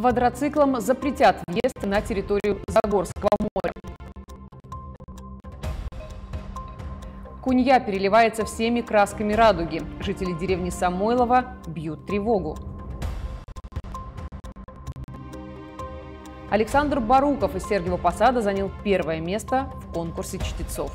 Квадроциклам запретят въезд на территорию Загорского моря. Кунья переливается всеми красками радуги. Жители деревни Самойлова бьют тревогу. Александр Баруков из Сергиева Посада занял первое место в конкурсе чтецов.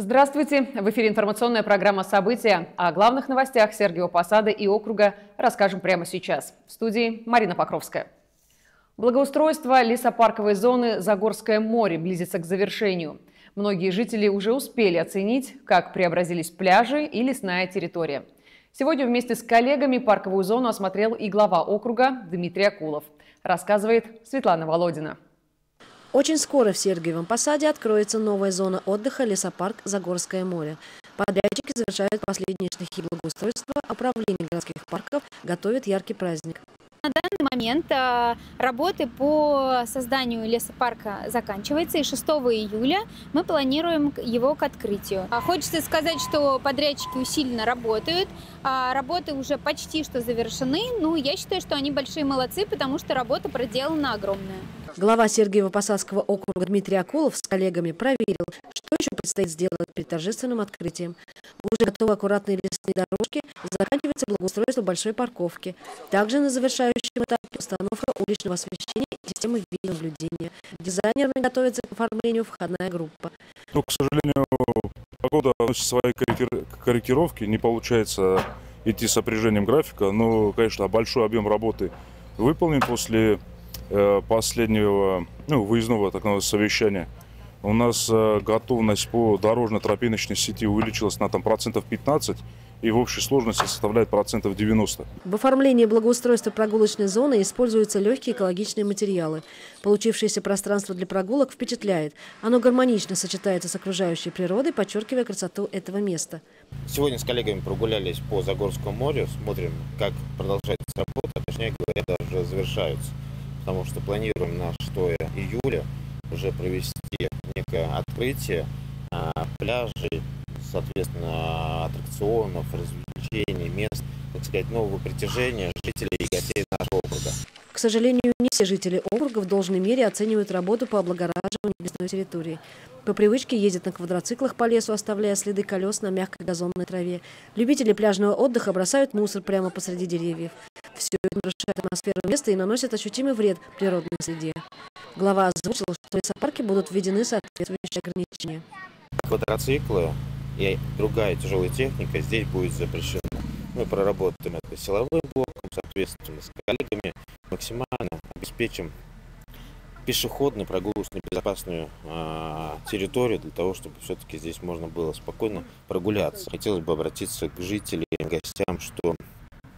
Здравствуйте! В эфире информационная программа «События». О главных новостях Сергиева Посада и округа расскажем прямо сейчас. В студии Марина Покровская. Благоустройство лесопарковой зоны «Загорское море» близится к завершению. Многие жители уже успели оценить, как преобразились пляжи и лесная территория. Сегодня вместе с коллегами парковую зону осмотрел и глава округа Дмитрий Акулов. Рассказывает Светлана Володина. Очень скоро в Сергиевом Посаде откроется новая зона отдыха лесопарк «Загорское море». Подрядчики завершают последние штрихи благоустройства, управление городских парков готовит яркий праздник. Момент а, работы по созданию лесопарка заканчиваются, и 6 июля мы планируем его к открытию. А хочется сказать, что подрядчики усиленно работают, а работы уже почти что завершены. Ну, я считаю, что они большие молодцы, потому что работа проделана огромная. Глава Сергиево-Посадского округа Дмитрий Акулов с коллегами проверил, что еще предстоит сделать перед торжественным открытием. Уже готовы аккуратные лесные дорожки, заканчивается благоустройство большой парковки. Также на завершающем этапе установка уличного освещения и системы видеонаблюдения. Дизайнерами готовится к оформлению входная группа. Ну, к сожалению, погода носит свои корректировки, не получается идти с опряжением графика, но, конечно, большой объем работы выполнен после Э, последнего ну, выездного такого совещания у нас э, готовность по дорожно-тропиночной сети увеличилась на там, процентов 15 и в общей сложности составляет процентов 90. В оформлении благоустройства прогулочной зоны используются легкие экологичные материалы. Получившееся пространство для прогулок впечатляет. Оно гармонично сочетается с окружающей природой, подчеркивая красоту этого места. Сегодня с коллегами прогулялись по Загорскому морю, смотрим, как продолжается работа, точнее говоря, даже завершаются потому что планируем на 6 июля уже провести некое открытие пляжей, соответственно, аттракционов, развлечений, мест, так сказать, нового притяжения жителей и гостей нашего округа. К сожалению, не все жители округа в должной мере оценивают работу по облагораживанию лесной территории. По привычке ездят на квадроциклах по лесу, оставляя следы колес на мягкой газонной траве. Любители пляжного отдыха бросают мусор прямо посреди деревьев. Все это нарушает атмосферу места и наносит ощутимый вред природной среде. Глава озвучил, что в лесопарке будут введены соответствующие ограничения. Квадроциклы и другая тяжелая техника здесь будет запрещена. Мы проработаем это силовым блоком, соответственно, с коллегами максимально обеспечим пешеходную, прогулочную, безопасную э, территорию для того, чтобы все-таки здесь можно было спокойно прогуляться. Хотелось бы обратиться к жителям, гостям, что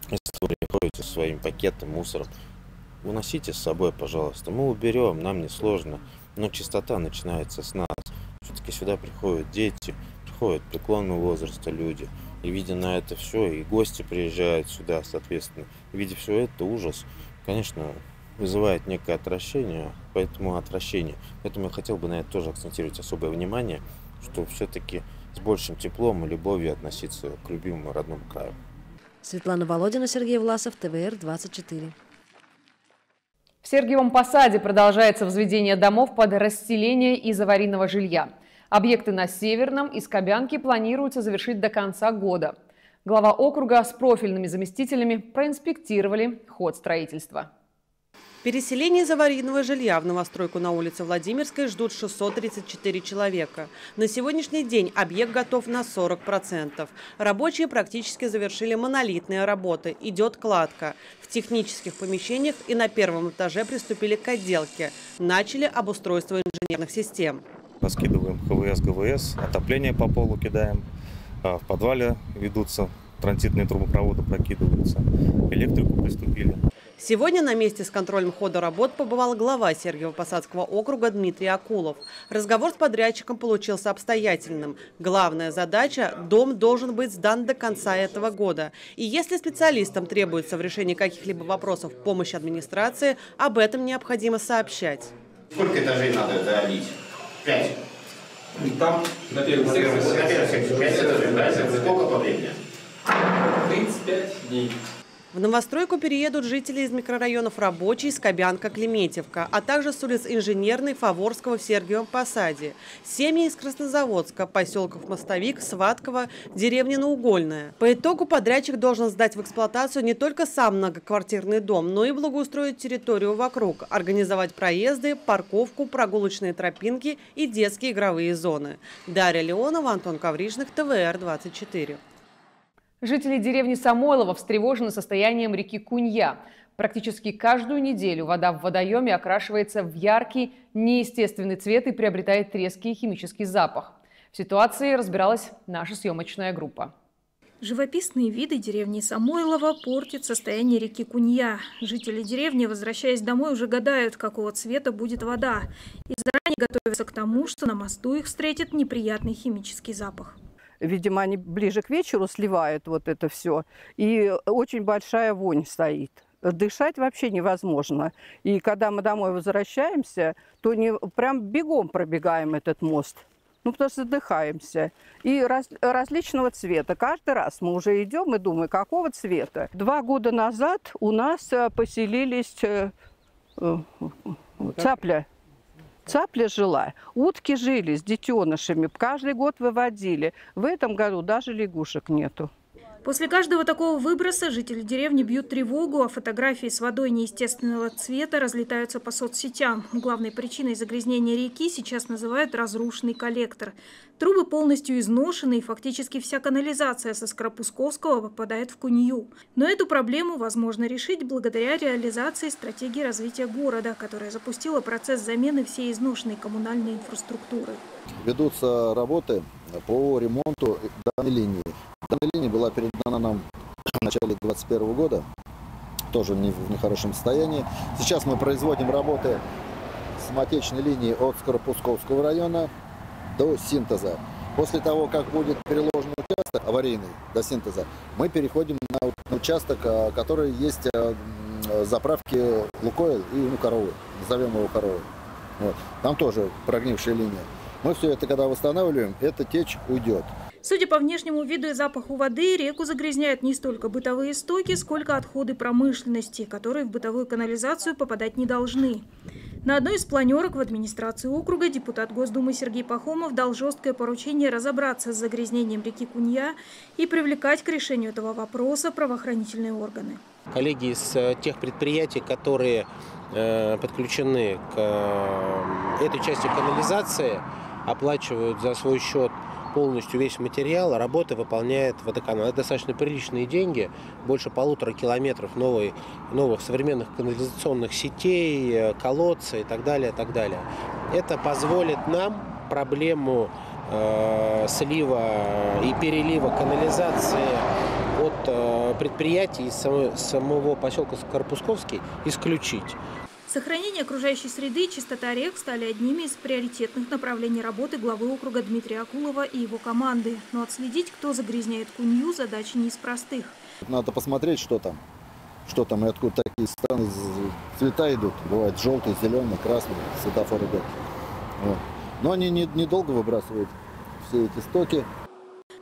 если вы приходите со своим пакетом, мусором, уносите с собой, пожалуйста. Мы уберем, нам не сложно. Но чистота начинается с нас. Все-таки сюда приходят дети, приходят преклонного возраста люди. И видя на это все, и гости приезжают сюда, соответственно. И видя все это, ужас, конечно, вызывает некое отвращение, поэтому отвращение. Поэтому я хотел бы на это тоже акцентировать особое внимание, что все-таки с большим теплом и любовью относиться к любимому родному краю. Светлана Володина, Сергей Власов, ТВР-24. В Сергиевом Посаде продолжается возведение домов под расселение из аварийного жилья. Объекты на Северном и Скобянке планируется завершить до конца года. Глава округа с профильными заместителями проинспектировали ход строительства. Переселение из аварийного жилья в новостройку на улице Владимирской ждут 634 человека. На сегодняшний день объект готов на 40%. Рабочие практически завершили монолитные работы. Идет кладка. В технических помещениях и на первом этаже приступили к отделке. Начали обустройство инженерных систем. Раскидываем ХВС, ГВС, отопление по полу кидаем. А в подвале ведутся транзитные трубопроводы прокидываются. Электрику приступили. Сегодня на месте с контролем хода работ побывал глава Сергиево-Посадского округа Дмитрий Акулов. Разговор с подрядчиком получился обстоятельным. Главная задача – дом должен быть сдан до конца этого года. И если специалистам требуется в решении каких-либо вопросов помощь администрации, об этом необходимо сообщать. Сколько этажей надо долить? Пять. Там на первом секции. На первом секции. Сколько по времени? 35 дней. В новостройку переедут жители из микрорайонов Рабочий, Скобянка, Клеметьевка, а также с улиц Инженерной, Фаворского в Сергиевом Посаде. Семьи из Краснозаводска, поселков Мостовик, Сватково, деревня Наугольная. По итогу подрядчик должен сдать в эксплуатацию не только сам многоквартирный дом, но и благоустроить территорию вокруг, организовать проезды, парковку, прогулочные тропинки и детские игровые зоны. Дарья Леонова, Антон Коврижных, ТВР-24. Жители деревни Самойлова встревожены состоянием реки Кунья. Практически каждую неделю вода в водоеме окрашивается в яркий, неестественный цвет и приобретает резкий химический запах. В ситуации разбиралась наша съемочная группа. Живописные виды деревни Самойлова портят состояние реки Кунья. Жители деревни, возвращаясь домой, уже гадают, какого цвета будет вода. И заранее готовятся к тому, что на мосту их встретит неприятный химический запах. Видимо, они ближе к вечеру сливают вот это все. И очень большая вонь стоит. Дышать вообще невозможно. И когда мы домой возвращаемся, то не, прям бегом пробегаем этот мост. Ну, потому что задыхаемся. И раз, различного цвета. Каждый раз мы уже идем и думаем, какого цвета. Два года назад у нас э, поселились э, э, цапля. Цапля жила, утки жили с детенышами, каждый год выводили. В этом году даже лягушек нету. После каждого такого выброса жители деревни бьют тревогу, а фотографии с водой неестественного цвета разлетаются по соцсетям. Главной причиной загрязнения реки сейчас называют разрушенный коллектор. Трубы полностью изношены, и фактически вся канализация со Скоропусковского попадает в Кунью. Но эту проблему возможно решить благодаря реализации стратегии развития города, которая запустила процесс замены всей изношенной коммунальной инфраструктуры. Ведутся работы по ремонту данной линии. Линия была передана нам в начале 2021 года, тоже не в нехорошем состоянии. Сейчас мы производим работы самотечной линии от Скоропусковского района до синтеза. После того, как будет переложен участок аварийный до синтеза, мы переходим на участок, а, который есть а, заправки Лукойл и ну, коровы, назовем его коровы. Вот. Там тоже прогнившая линия. Мы все это, когда восстанавливаем, эта течь уйдет. Судя по внешнему виду и запаху воды, реку загрязняют не столько бытовые стоки, сколько отходы промышленности, которые в бытовую канализацию попадать не должны. На одной из планерок в администрации округа депутат Госдумы Сергей Пахомов дал жесткое поручение разобраться с загрязнением реки Кунья и привлекать к решению этого вопроса правоохранительные органы. Коллеги из э, тех предприятий, которые э, подключены к э, этой части канализации, оплачивают за свой счет полностью весь материал, работы выполняет водоканал. Это достаточно приличные деньги, больше полутора километров новой, новых современных канализационных сетей, э, колодцы и так далее, и так далее. Это позволит нам проблему э, слива и перелива канализации от э, предприятий из самого, самого поселка Карпусковский исключить. Сохранение окружающей среды и чистота рек стали одними из приоритетных направлений работы главы округа Дмитрия Акулова и его команды. Но отследить, кто загрязняет Кунью, задача не из простых. Надо посмотреть, что там. Что там и откуда такие страны цвета идут. Бывает желтый, зеленый, красный, светофор идет. Вот. Но они недолго не выбрасывают все эти стоки.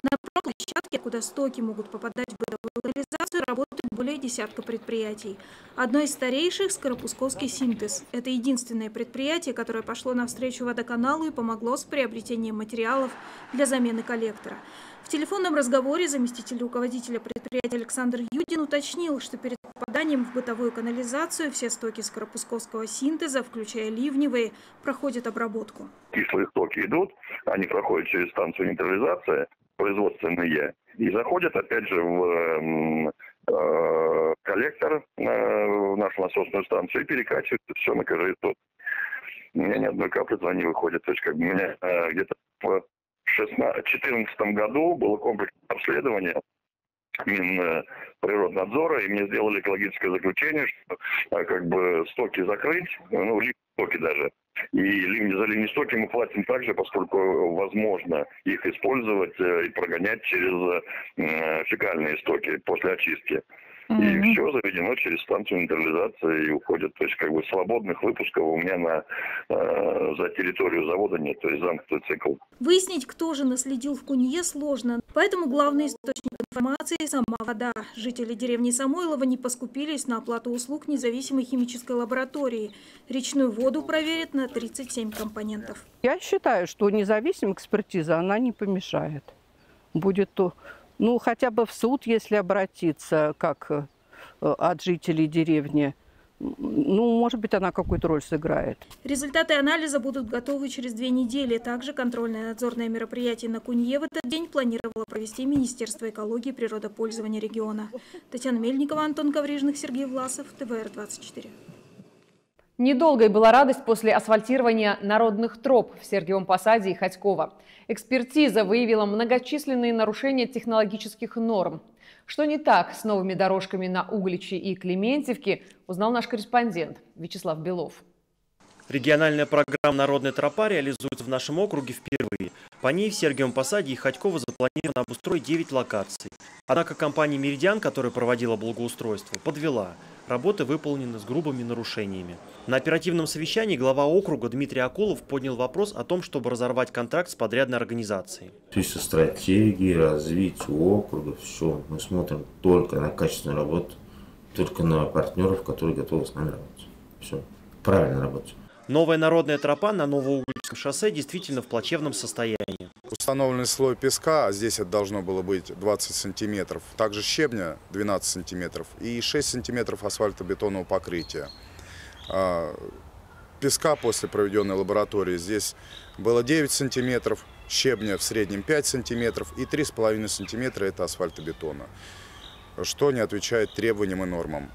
На площадке, куда стоки могут попадать в бытовую канализацию, работает более десятка предприятий. Одно из старейших – Скоропусковский синтез. Это единственное предприятие, которое пошло навстречу водоканалу и помогло с приобретением материалов для замены коллектора. В телефонном разговоре заместитель руководителя предприятия Александр Юдин уточнил, что перед попаданием в бытовую канализацию все стоки скоропусковского синтеза, включая ливневые, проходят обработку. Кислые стоки идут, они проходят через станцию нейтрализации, производственные, и заходят опять же в э, коллектор на нашу насосную станцию и перекачивают все на КЖ тот. У меня ни одной капли туда не выходит. То есть как бы у меня э, где-то в 2014 году было комплексное обследование Минприроднадзора, и мне сделали экологическое заключение, что э, как бы стоки закрыть, ну, стоки даже, и за ливни стоки мы платим также, поскольку возможно их использовать э, и прогонять через э, фекальные стоки после очистки. И все заведено через станцию нейтрализации и уходит. То есть как бы свободных выпусков у меня на, э, за территорию завода нет, то есть замкнутый цикл. Выяснить, кто же наследил в Кунье, сложно. Поэтому главный источник информации – сама вода. Жители деревни Самойлова не поскупились на оплату услуг независимой химической лаборатории. Речную воду проверят на 37 компонентов. Я считаю, что независимая экспертиза, она не помешает. Будет то ну, хотя бы в суд, если обратиться, как э, от жителей деревни. Ну, может быть, она какую-то роль сыграет. Результаты анализа будут готовы через две недели. Также контрольное надзорное мероприятие на Кунье в этот день планировало провести Министерство экологии и природопользования региона. Татьяна Мельникова, Антон Коврижных, Сергей Власов, ТВР-24. Недолгой была радость после асфальтирования народных троп в Сергиевом Посаде и Ходьково. Экспертиза выявила многочисленные нарушения технологических норм. Что не так с новыми дорожками на Угличе и Клементьевке, узнал наш корреспондент Вячеслав Белов. Региональная программа «Народная тропа» реализуется в нашем округе впервые. По ней в Сергиевом Посаде и Ходьково запланировано обустроить 9 локаций. Однако компания «Меридиан», которая проводила благоустройство, подвела – Работы выполнены с грубыми нарушениями. На оперативном совещании глава округа Дмитрий Акулов поднял вопрос о том, чтобы разорвать контракт с подрядной организацией. Пишется стратегии развития округа, все. Мы смотрим только на качественную работу, только на партнеров, которые готовы с нами работать. Все. Правильно работать. Новая народная тропа на Новоугольском шоссе действительно в плачевном состоянии. Установленный слой песка, а здесь это должно было быть 20 сантиметров, также щебня 12 сантиметров и 6 сантиметров асфальтобетонного покрытия. А, песка после проведенной лаборатории здесь было 9 сантиметров, щебня в среднем 5 сантиметров и 3,5 сантиметра это асфальтобетона, что не отвечает требованиям и нормам.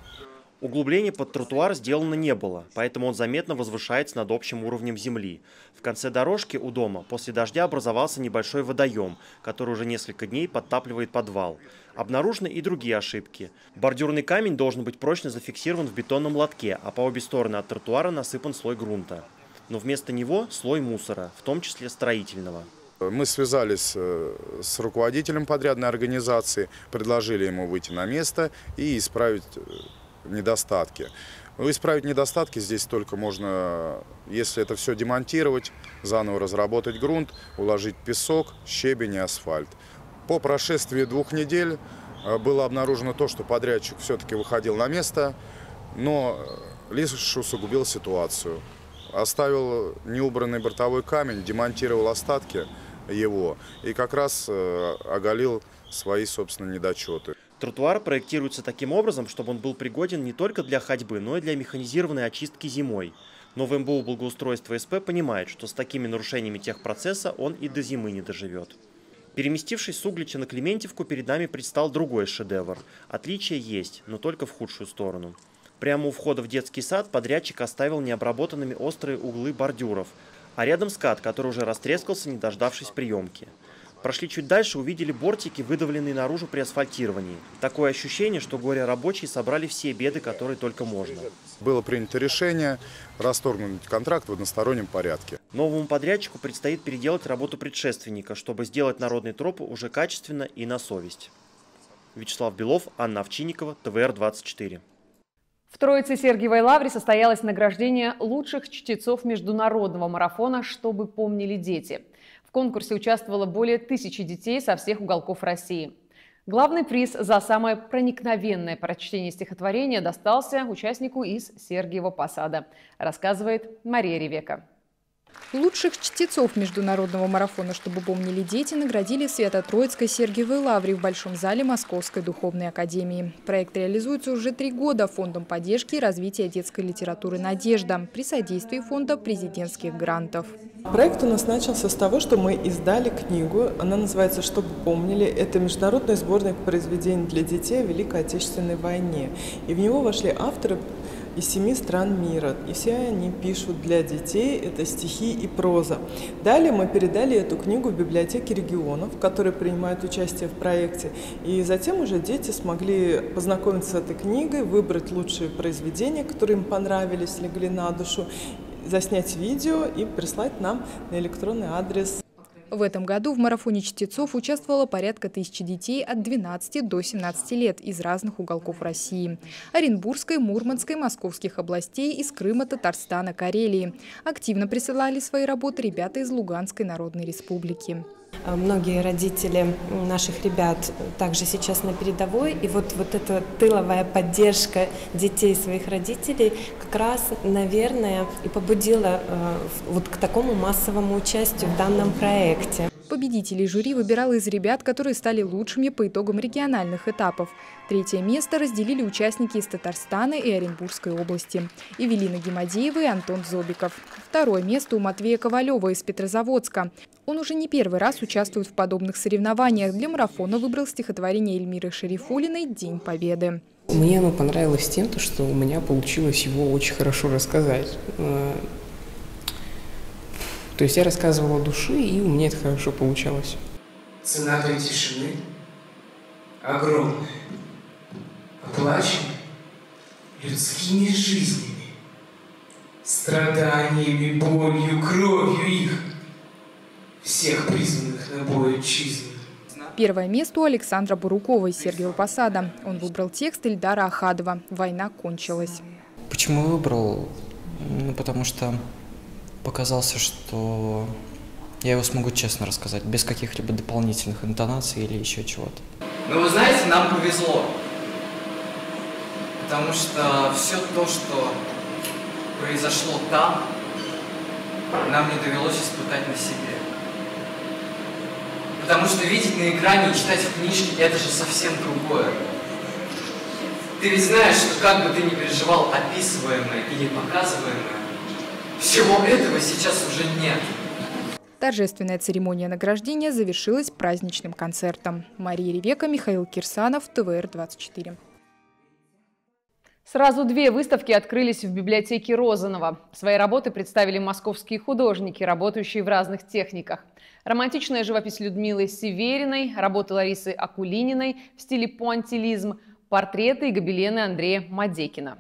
Углубления под тротуар сделано не было, поэтому он заметно возвышается над общим уровнем земли. В конце дорожки у дома после дождя образовался небольшой водоем, который уже несколько дней подтапливает подвал. Обнаружены и другие ошибки. Бордюрный камень должен быть прочно зафиксирован в бетонном лотке, а по обе стороны от тротуара насыпан слой грунта. Но вместо него слой мусора, в том числе строительного. Мы связались э, с руководителем подрядной организации, предложили ему выйти на место и исправить э, недостатки. Но ну, исправить недостатки здесь только можно, если это все демонтировать, заново разработать грунт, уложить песок, щебень и асфальт. По прошествии двух недель э, было обнаружено то, что подрядчик все-таки выходил на место, но лишь усугубил ситуацию. Оставил неубранный бортовой камень, демонтировал остатки его и как раз э, оголил свои, собственно, недочеты. Тротуар проектируется таким образом, чтобы он был пригоден не только для ходьбы, но и для механизированной очистки зимой. Но в МБУ благоустройства СП понимает, что с такими нарушениями техпроцесса он и до зимы не доживет. Переместившись с Углича на Клементьевку, перед нами предстал другой шедевр. Отличия есть, но только в худшую сторону. Прямо у входа в детский сад подрядчик оставил необработанными острые углы бордюров, а рядом скат, который уже растрескался, не дождавшись приемки. Прошли чуть дальше, увидели бортики, выдавленные наружу при асфальтировании. Такое ощущение, что горе-рабочие собрали все беды, которые только можно. Было принято решение расторгнуть контракт в одностороннем порядке. Новому подрядчику предстоит переделать работу предшественника, чтобы сделать народные тропы уже качественно и на совесть. Вячеслав Белов, Анна Овчинникова, ТВР-24. В Троице Сергиевой Лавре состоялось награждение лучших чтецов международного марафона «Чтобы помнили дети» конкурсе участвовало более тысячи детей со всех уголков России. Главный приз за самое проникновенное прочтение стихотворения достался участнику из Сергиева Посада, рассказывает Мария Ревека. Лучших чтецов международного марафона «Чтобы помнили дети» наградили Свято-Троицкой Сергиевой Лавре в Большом зале Московской духовной академии. Проект реализуется уже три года Фондом поддержки и развития детской литературы «Надежда» при содействии Фонда президентских грантов. Проект у нас начался с того, что мы издали книгу. Она называется «Чтобы помнили». Это международный сборник произведений для детей о Великой Отечественной войне. И в него вошли авторы из семи стран мира. И все они пишут для детей, это стихи и проза. Далее мы передали эту книгу в библиотеке регионов, которые принимают участие в проекте. И затем уже дети смогли познакомиться с этой книгой, выбрать лучшие произведения, которые им понравились, легли на душу, заснять видео и прислать нам на электронный адрес В этом году в марафоне чтецов участвовало порядка тысячи детей от 12 до 17 лет из разных уголков России. Оренбургской, Мурманской, Московских областей, из Крыма, Татарстана, Карелии. Активно присылали свои работы ребята из Луганской Народной Республики. Многие родители наших ребят также сейчас на передовой, и вот, вот эта тыловая поддержка детей своих родителей как раз, наверное, и побудила э, вот к такому массовому участию в данном проекте. Победителей жюри выбирало из ребят, которые стали лучшими по итогам региональных этапов. Третье место разделили участники из Татарстана и Оренбургской области. Эвелина Гемадеева и Антон Зобиков. Второе место у Матвея Ковалева из Петрозаводска. Он уже не первый раз участвует в подобных соревнованиях. Для марафона выбрал стихотворение Эльмиры Шерифулиной «День Победы». Мне оно понравилось тем, что у меня получилось его очень хорошо рассказать. Э, то есть я рассказывала души, и у меня это хорошо получалось. Цена той тишины огромная, оплачена людскими жизнями, страданиями, болью, кровью их, всех призванных на бой отчизны. Первое место у Александра Бурукова из Сергиева Посада. Он выбрал текст Ильдара Ахадова «Война кончилась». Почему выбрал? Ну, потому что показался, что я его смогу честно рассказать, без каких-либо дополнительных интонаций или еще чего-то. Но вы знаете, нам повезло. Потому что все то, что произошло там, нам не довелось испытать на себе. Потому что видеть на экране и читать в книжке – это же совсем другое. Ты ведь знаешь, что как бы ты ни переживал описываемое или показываемое, всего этого сейчас уже нет. Торжественная церемония награждения завершилась праздничным концертом. Мария Ревека, Михаил Кирсанов, ТВР-24. Сразу две выставки открылись в библиотеке Розанова. Свои работы представили московские художники, работающие в разных техниках. Романтичная живопись Людмилы Севериной, работы Ларисы Акулининой в стиле пуантилизм, портреты и гобелены Андрея Мадекина.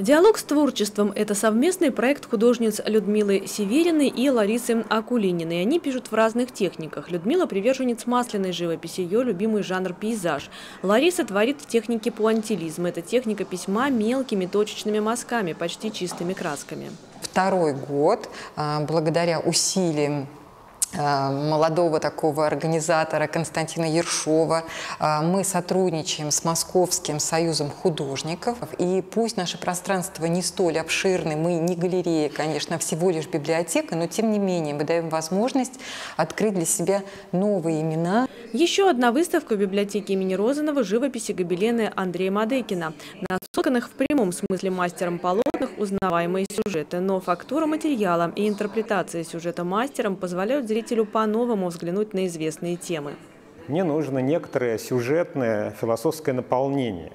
Диалог с творчеством – это совместный проект художниц Людмилы Севериной и Ларисы Акулининой. Они пишут в разных техниках. Людмила – приверженец масляной живописи, ее любимый жанр – пейзаж. Лариса творит в технике пуантилизм. Это техника письма мелкими точечными мазками, почти чистыми красками. Второй год, а, благодаря усилиям молодого такого организатора Константина Ершова. Э, мы сотрудничаем с Московским союзом художников. И пусть наше пространство не столь обширное, мы не галерея, конечно, а всего лишь библиотека, но тем не менее мы даем возможность открыть для себя новые имена. Еще одна выставка в библиотеке имени Розанова – живописи гобелены Андрея Мадекина. На сотканных в прямом смысле мастером полотнах узнаваемые сюжеты, но фактура материала и интерпретация сюжета мастером позволяют зрителям зрителю по-новому взглянуть на известные темы. Мне нужно некоторое сюжетное философское наполнение.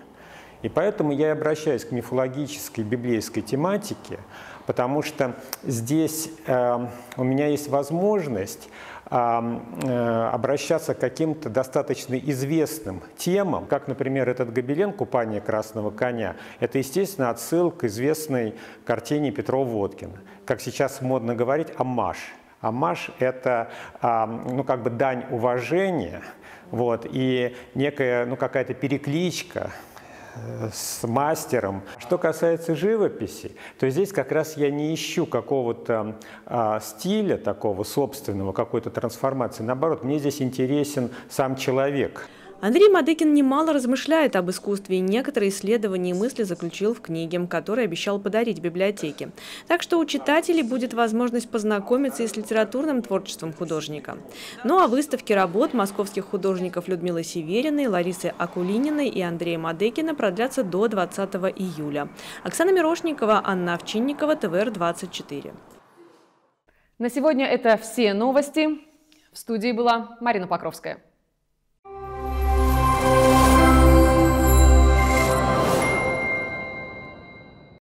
И поэтому я обращаюсь к мифологической библейской тематике, потому что здесь э, у меня есть возможность э, э, обращаться к каким-то достаточно известным темам, как, например, этот гобелен «Купание красного коня». Это, естественно, отсылка к известной картине Петрова-Водкина. Как сейчас модно говорить, амаш – Амаш – это ну, как бы дань уважения вот, и некая ну, какая-то перекличка э, с мастером. Что касается живописи, то здесь как раз я не ищу какого-то а, стиля такого собственного, какой-то трансформации. Наоборот, мне здесь интересен сам человек. Андрей Мадыкин немало размышляет об искусстве и некоторые исследования и мысли заключил в книге, которые обещал подарить библиотеке. Так что у читателей будет возможность познакомиться и с литературным творчеством художника. Ну а выставки работ московских художников Людмилы Севериной, Ларисы Акулининой и Андрея Мадыкина продлятся до 20 июля. Оксана Мирошникова, Анна Овчинникова, ТВР-24. На сегодня это все новости. В студии была Марина Покровская.